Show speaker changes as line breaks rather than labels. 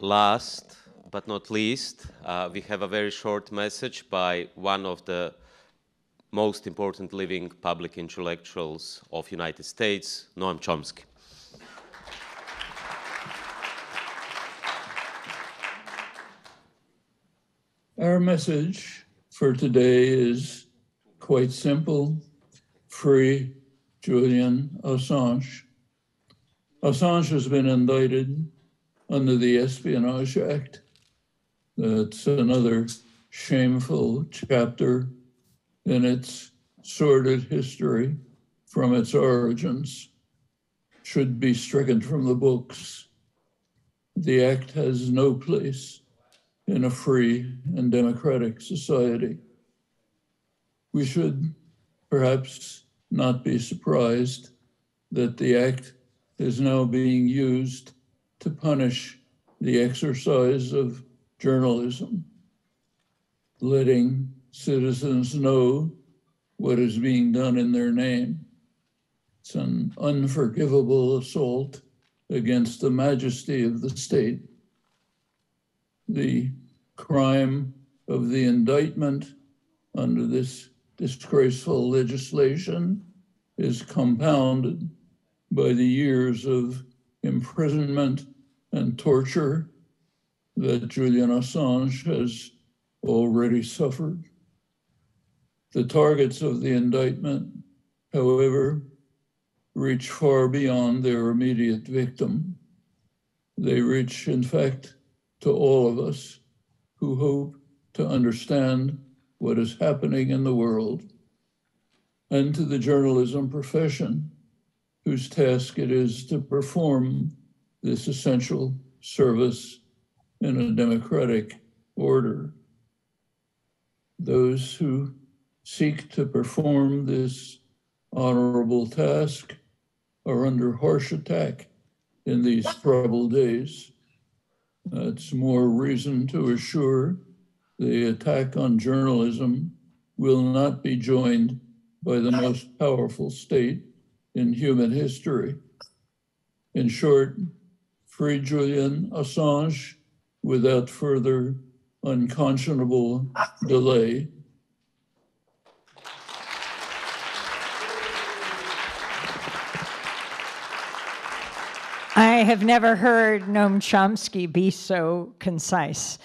Last but not least, uh, we have a very short message by one of the most important living public intellectuals of United States, Noam Chomsky.
Our message for today is quite simple free Julian Assange. Assange has been indicted under the Espionage Act. That's another shameful chapter in its sordid history from its origins. Should be stricken from the books. The act has no place in a free and democratic society. We should perhaps not be surprised that the act is now being used to punish the exercise of journalism, letting citizens know what is being done in their name. It's an unforgivable assault against the majesty of the state the crime of the indictment under this disgraceful legislation is compounded by the years of imprisonment and torture that Julian Assange has already suffered. The targets of the indictment, however, reach far beyond their immediate victim. They reach, in fact, to all of us who hope to understand what is happening in the world, and to the journalism profession, whose task it is to perform this essential service in a democratic order. Those who seek to perform this honorable task are under harsh attack in these troubled days. That's more reason to assure the attack on journalism will not be joined by the most powerful state in human history. In short, free Julian Assange without further unconscionable delay.
I have never heard Noam Chomsky be so concise.